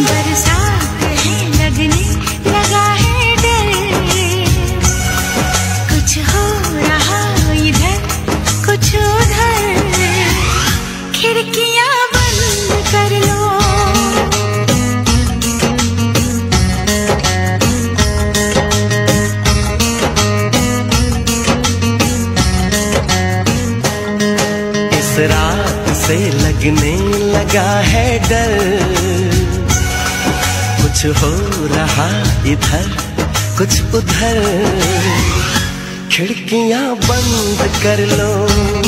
बरसात है लगने लगा है डर। कुछ हो रहा इधर, कुछ उधर। खिड़कियाँ बंद कर लो। इस रात से लगने लगा है डर। कुछ हो रहा इधर कुछ उधर। खिड़कियाँ बंद कर लो।